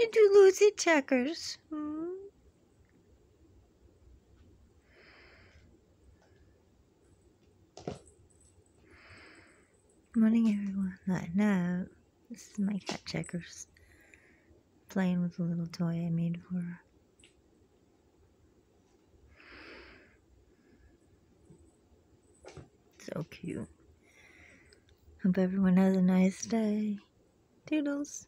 Did you lose your Checkers. Hmm? Morning, everyone. Uh, I know. This is my cat Checkers. Playing with a little toy I made for her. So cute. Hope everyone has a nice day. Doodles.